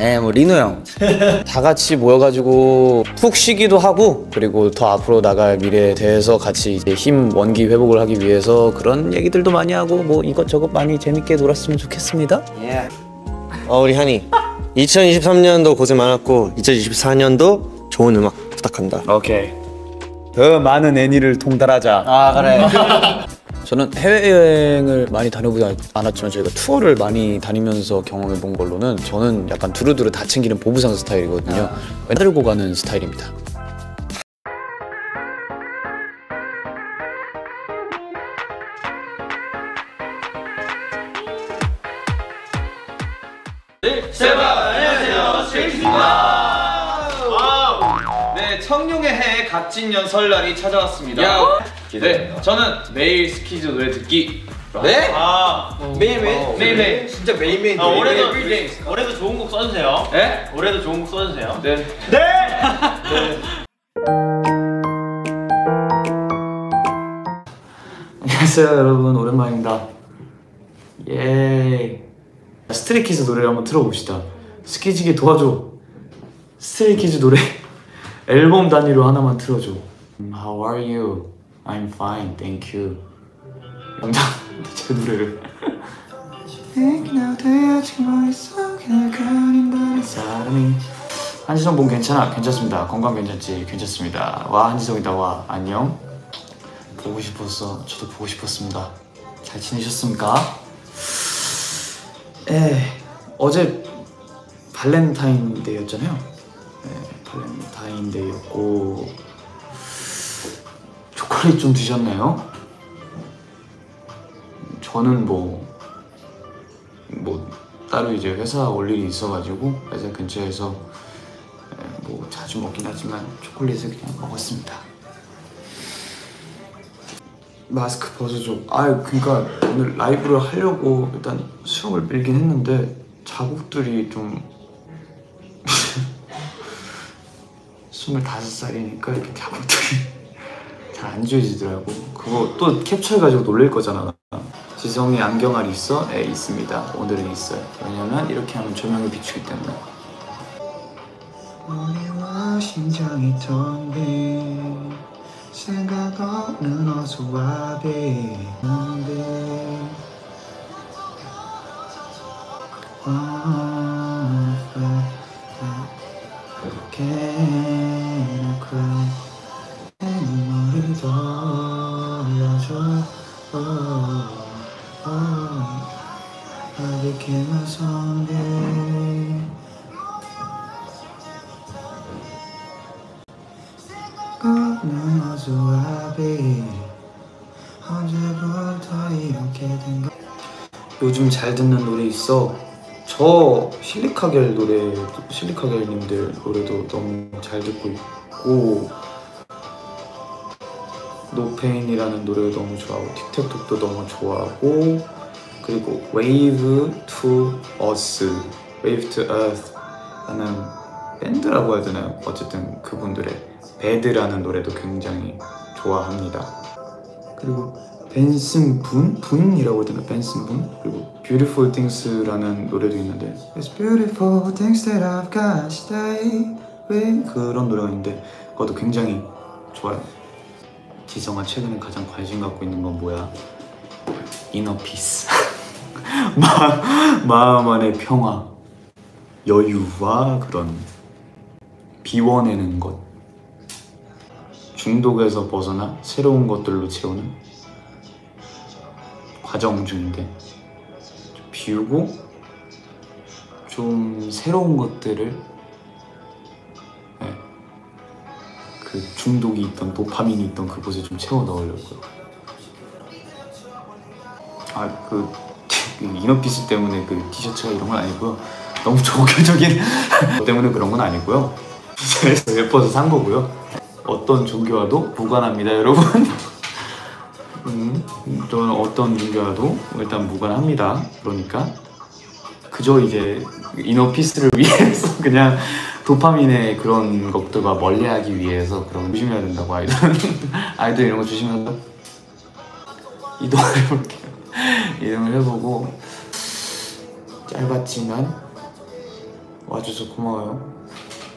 네, 뭐 리노 형. 다 같이 모여가지고 푹 쉬기도 하고 그리고 더 앞으로 나갈 미래에 대해서 같이 이제 힘 원기 회복을 하기 위해서 그런 얘기들도 많이 하고 뭐 이것저것 많이 재밌게 놀았으면 좋겠습니다. 어 우리 한이 2023년도 고생 많았고 2024년도 좋은 음악 부탁한다 오케이. 더 많은 애니를 통달하자. 아 그래. 저는 해외여행을 많이 다녀보지 않- 않았지만 저희가 투어를 많이 다니면서 경험해 본 걸로는 저는 약간 두루두루 다 챙기는 보부상 스타일이거든요. 맨 들고 가는 스타일입니다. 네, 청룡의 해 갓진년 설날이 찾아왔습니다. 네, 저는 매일 스키즈 노래 듣기. 네? 아, 매일 매일? 매일 매일. 진짜 매일 매일. 아, 올해도 매일. 올해도 좋은 곡 써주세요. 네? 올해도 좋은 곡 써주세요. 네. 안녕하세요 여러분 오랜만입니다 예 스트레이키즈 노래를 한번 틀어봅시다 스키지기 도와줘 스트레이키즈 노래 앨범 단위로 하나만 틀어줘 How are you? I'm fine, thank you. 영장 제 노래를. 한지성 본 괜찮아? 괜찮습니다. 건강 괜찮지? 괜찮습니다. 와 한지성이다. 와 안녕. 보고 싶었어. 저도 보고 싶었습니다. 잘 지내셨습니까? 에 어제 발렌타인데이였잖아요. 네, 발렌타인데이였고 초콜릿 좀 드셨나요? 저는 뭐, 뭐 따로 이제 회사 올 일이 있어가지고 회사 근처에서 에, 뭐 자주 먹긴 하지만 초콜릿을 그냥 먹었습니다. 마스크 벗어줘. 아, 그러니까 오늘 라이브를 하려고 일단 수영을 밀긴 했는데 자국들이 좀 스물다섯 살이니까 이렇게 자국들이 잘안 지워지더라고. 그거 또 캡처해가지고 놀릴 거잖아. 지성이 안경알이 있어? 네, 있습니다. 오늘은 있어요. 왜냐면 이렇게 하면 조명이 비추기 때문에. 우리와 심장이 텅빈 생각 없는 어수와비 내 요즘 잘 듣는 노래 있어? 저 실리카겔 노래 실리카겔님들 노래도 너무 잘 듣고 있고 NO PAIN이라는 노래 너무 좋아하고 Tik Tak Tok도 너무 좋아하고 그리고 wave to us, wave to earth 라는 밴드라고 해야 되나요? 어쨌든 그분들의 bad라는 노래도 굉장히 좋아합니다. 그리고 Benson Boone? Boone이라고 해야 되나? Benson Boone? 그리고 Beautiful Things라는 노래도 있는데 It's beautiful things that I've got with 그런 노래가 있는데 그것도 굉장히 좋아요. 지성아 최근에 가장 관심 갖고 있는 건 뭐야? inner peace 마음, 안의 평화 여유와 그런 비워내는 것 중독에서 벗어나 새로운 것들로 채우는 과정 중인데 좀 비우고 좀 새로운 것들을 네, 그 중독이 있던 도파민이 있던 그곳에 좀 채워 넣으려고요. 아그 이너피스 때문에 그 티셔츠가 이런 건 아니고요. 너무 조교적인 것 때문에 그런 건 아니고요. 그래서 예뻐서 산 거고요. 어떤 종교와도 무관합니다, 여러분. 음, 저는 어떤 종교와도 일단 무관합니다. 그러니까 그저 이제 이너피스를 위해서 그냥 도파민의 그런 것들과 멀리하기 위해서 그런 거 조심해야 된다고 아이들은 아이들 이런 거 조심한다. 이동을 해볼게요. 이동을 해보고 짧았지만 와줘서 고마워요.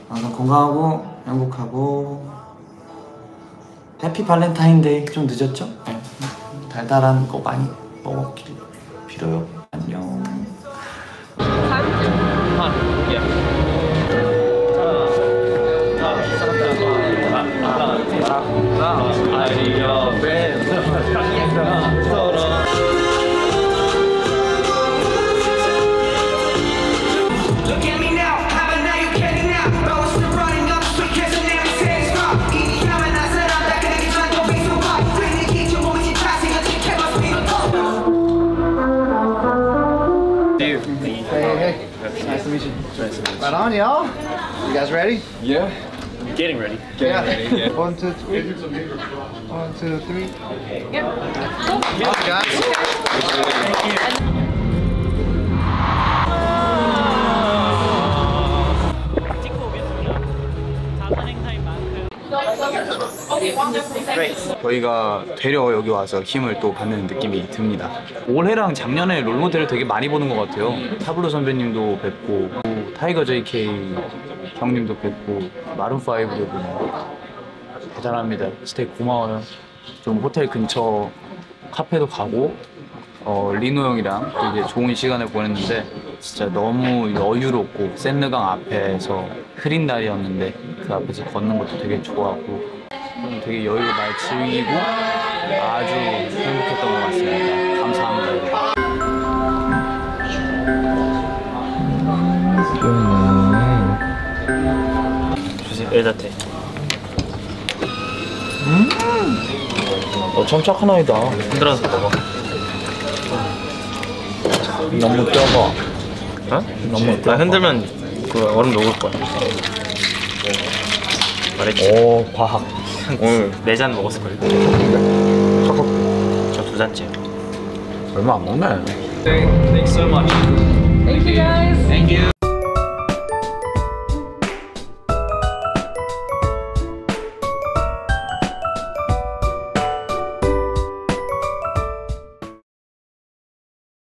항상 건강하고 행복하고 happy 발렌타인데이 좀 늦었죠? 네. 달달한 거 많이 먹었길 빌어요. 안녕. Right on, y'all. You guys ready? Yeah. Getting ready. Getting yeah. ready, yeah. One, two, three. One, two, three. Yep. Awesome, guys. Thank you. 저희가 되려 여기 와서 힘을 또 받는 느낌이 듭니다. 올해랑 작년에 롤모델을 되게 많이 보는 것 같아요. 타블로 선배님도 뵙고 또 타이거 JK 형님도 뵙고 마룬5도 보고 대단합니다. 스테이 고마워요. 좀 호텔 근처 카페도 가고 어, 리노 형이랑 또 이제 좋은 시간을 보냈는데 진짜 너무 여유롭고 센느강 앞에서 흐린 날이었는데 그 앞에서 걷는 것도 되게 좀 되게 여유를 많이 즐기고 아주 행복했던 것 같습니다. 감사합니다. 여기다 대. 음. 너참 착한 아이다. 흔들어서 먹어. 너무 뜨거. 어? 너무 뜨거. 나 흔들면 그 얼음 녹을 거야. 말했지. 오 과학. 오늘 네 잔 먹었을 거야. 저두 잔째. 얼마 안 먹네. Thanks so much.